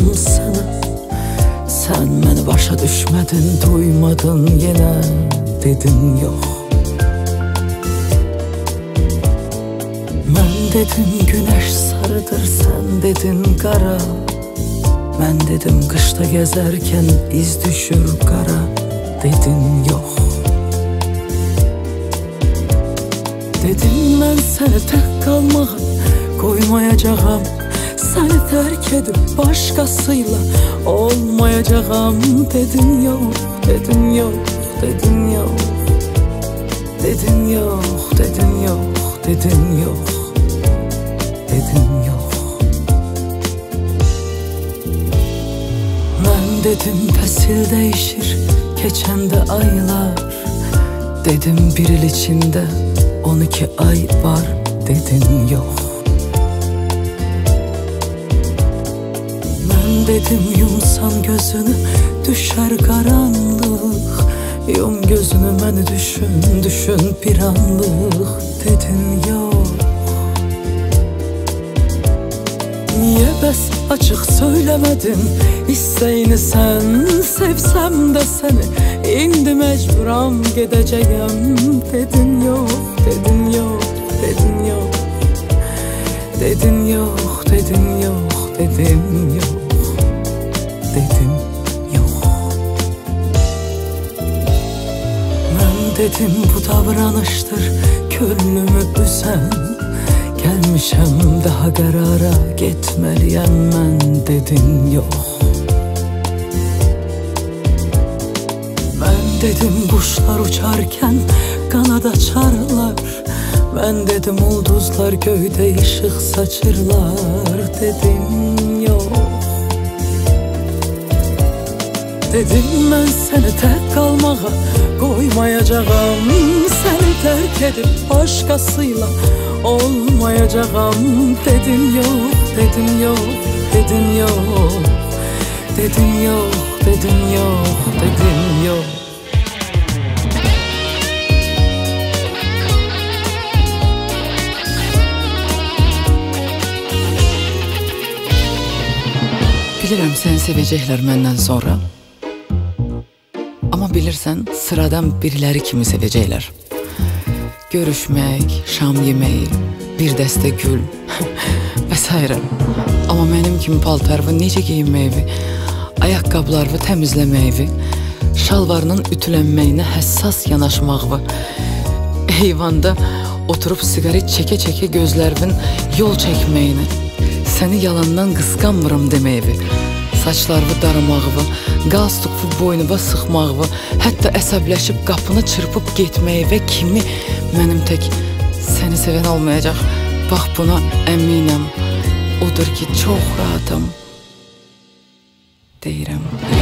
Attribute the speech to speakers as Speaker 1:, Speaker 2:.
Speaker 1: şansını Sen beni başa düşmedin duymadın yine. Dedin yok. Ben dedim güneş sarıdır sen dedin kara. Ben dedim kışta gezerken iz düşür kara. Dedin yok. Dedim ben seni tek kalmak koymayacağım seni terk edip başkasıyla olmayacağım Dedin yok, dedin yok, dedin yok Dedin yok, dedin yok, dedin yok Dedin yok Ben dedim fesil değişir Geçen de aylar. Dedim bir yıl içinde 12 ay var Dedin yok dedim yumsan gözünü düşər qaranlıq Yum gözünü məni düşün, düşün bir anlıq Dedin yox Niyə bəs açıq söyləmədin İstəyini sən sevsəm də səni İndi məcburam gedəcəyəm Dedin yox, dedin yox, dedin yox Dedin yox, dedin yox, dedin yox dedim yok. Ben dedim bu davranıştır Köllümü üzen Gelmişem daha karara Gitmeliyem ben dedin yok. Ben dedim kuşlar uçarken Kanat açarlar Ben dedim ulduzlar köyde ışık saçırlar Dedim yok. Dedim mən səni tək qalmağa qoymayacağam Səni tərk edib başqasıyla olmayacağam Dedim yox, dedim yox, dedim yox Dedim yox, dedim yox, dedim yox
Speaker 2: Bilirəm səni sevəcəklər məndən sonra. Amma bilirsən, sıradan biriləri kimi sevəcəklər. Görüşmək, şam yeməyi, bir dəstə gül s. Amma mənim kimi paltarımı necə geyinməyi, ayaqqabılarımı təmizləməyi, şalvarının ütülənməyinə həssas yanaşmağı, heyvanda oturub siqaret çəkə-çəkə gözlərimin yol çəkməyini, səni yalandan qısqanmıram deməyi, saçlarımı daramağı, qalstuklu boynuma sıxmağı, hətta əsəbləşib qapını çırpıb getməyi və kimi mənim tək səni sevən olmayacaq. Bax buna əminəm. Odur ki, çox rahatım. Deyirəm.